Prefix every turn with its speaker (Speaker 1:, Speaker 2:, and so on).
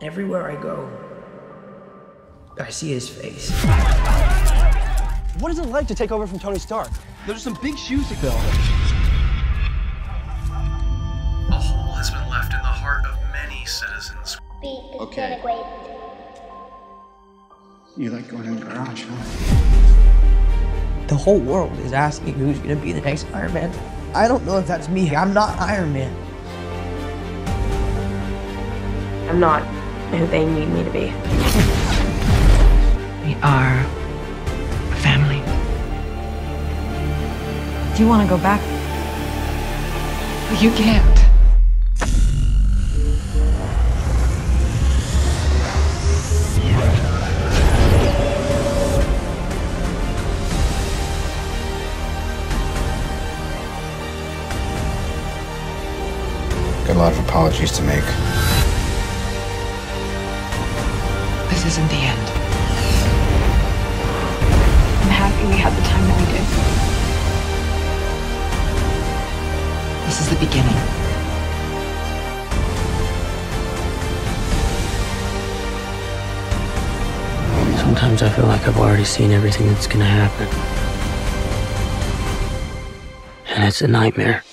Speaker 1: Everywhere I go, I see his face.
Speaker 2: What is it like to take over from Tony Stark? Those are some big shoes to fill.
Speaker 3: A hole has been left in the heart of many citizens.
Speaker 4: Okay. You like going in the garage, huh?
Speaker 1: The whole world is asking who's gonna be the next Iron Man. I don't know if that's me. I'm not Iron Man.
Speaker 5: I'm not who they need me to be.
Speaker 6: We are a family.
Speaker 7: Do you want to go back?
Speaker 6: You can't.
Speaker 4: Got a lot of apologies to make.
Speaker 6: This isn't the end.
Speaker 7: I'm happy we had the time that we did.
Speaker 6: This is the beginning.
Speaker 1: Sometimes I feel like I've already seen everything that's gonna happen. And it's a nightmare.